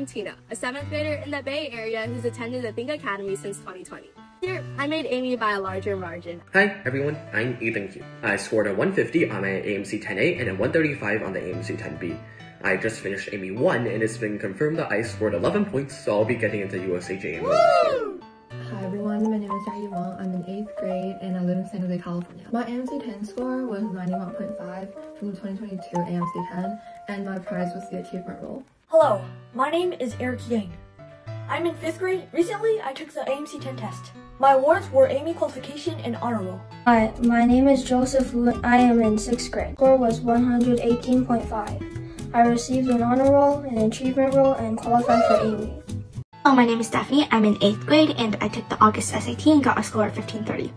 I'm Tina, a seventh grader in the Bay Area who's attended the Think Academy since 2020. Here, I made AIME by a larger margin. Hi everyone, I'm Ethan Q. I scored a 150 on my AMC 10A and a 135 on the AMC 10B. I just finished AIME 1 and it's been confirmed that I scored 11 points, so I'll be getting into USAJMO. Hi everyone, my name is Jackie Wong. I'm in 8th grade and I live in San Jose, California. My AMC 10 score was 91.5 from the 2022 AMC 10 and my prize was the achievement roll. Hello, my name is Eric Yang. I'm in 5th grade. Recently, I took the AMC 10 test. My awards were AIME Qualification and Honor Roll. Hi, my name is Joseph Wu. I am in 6th grade. Score was 118.5. I received an honor roll, an achievement roll, and qualified for AIME. Hello, my name is Stephanie. I'm in 8th grade and I took the August SAT and got a score of 1530.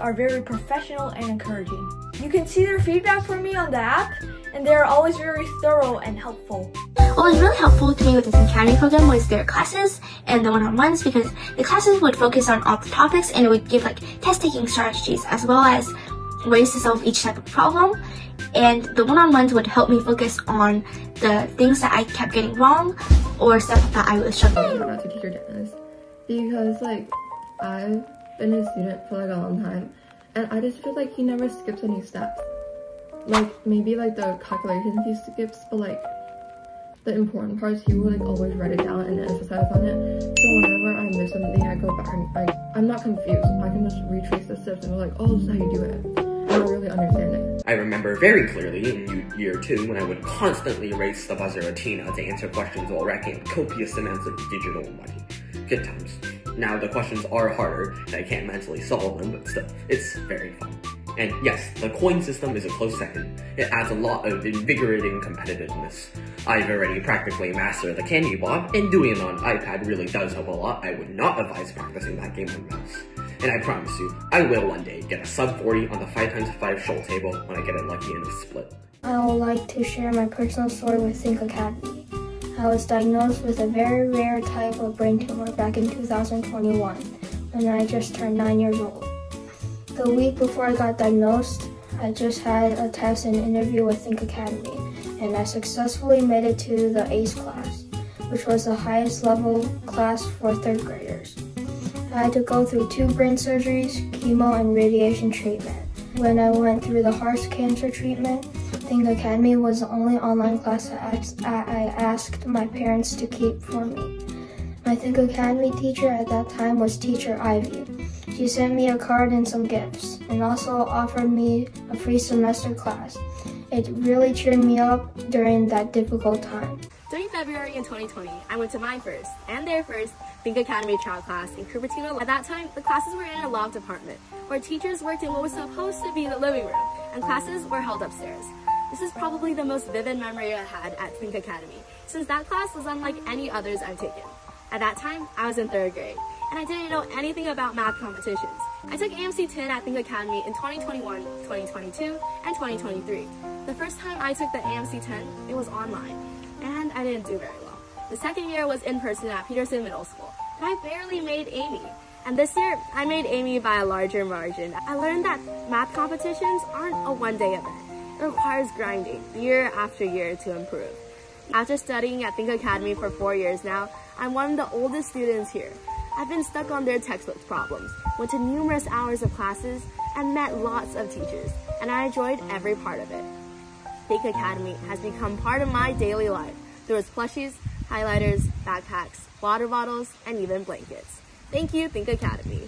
Are very professional and encouraging. You can see their feedback from me on the app, and they are always very thorough and helpful. What was really helpful to me with this Academy program was their classes and the one-on-ones because the classes would focus on all the topics and it would give like test-taking strategies as well as ways to solve each type of problem. And the one-on-ones would help me focus on the things that I kept getting wrong or stuff that I was struggling with. Not to teacher Dennis because like I've been his student for like a long time and I just feel like he never skips any steps. Like maybe like the calculations he skips, but like the important parts he would like always write it down and emphasize on it. So whenever I miss something, I go back and I I'm not confused. I can just retrace the steps and be like, oh, this is how you do it. I really understand it. I remember very clearly in year 2 when I would constantly race the buzzer at Tina to answer questions while racking copious amounts of digital money. Good times. Now the questions are harder and I can't mentally solve them, but still, it's very fun. And yes, the coin system is a close second. It adds a lot of invigorating competitiveness. I've already practically mastered the candy bot, and doing it on iPad really does help a lot. I would not advise practicing that game on mouse. And I promise you, I will one day get a sub 40 on the 5x5 Schulte table when I get it lucky in a split. I would like to share my personal story with Think Academy. I was diagnosed with a very rare type of brain tumor back in 2021 when I just turned 9 years old. The week before I got diagnosed, I just had a test and interview with Think Academy, and I successfully made it to the ACE class, which was the highest level class for third graders. I had to go through two brain surgeries, chemo, and radiation treatment. When I went through the heart cancer treatment, Think Academy was the only online class that I asked my parents to keep for me. My Think Academy teacher at that time was Teacher Ivy. She sent me a card and some gifts, and also offered me a free semester class. It really cheered me up during that difficult time. During February in 2020, I went to my first and their first Think Academy trial class in Cupertino. At that time, the classes were in a loft apartment where teachers worked in what was supposed to be the living room and classes were held upstairs. This is probably the most vivid memory I had at Think Academy since that class was unlike any others I've taken. At that time, I was in third grade and I didn't know anything about math competitions. I took AMC 10 at Think Academy in 2021, 2022, and 2023. The first time I took the AMC 10, it was online, and I didn't do very well. The second year was in person at Peterson Middle School, and I barely made AIME. And this year, I made AIME by a larger margin. I learned that math competitions aren't a one-day event. Requires grinding year after year to improve. After studying at Think Academy for four years now, I'm one of the oldest students here. I've been stuck on their textbook problems, went to numerous hours of classes, and met lots of teachers, and I enjoyed every part of it. Think Academy has become part of my daily life through its plushies, highlighters, backpacks, water bottles, and even blankets. Thank you, Think Academy.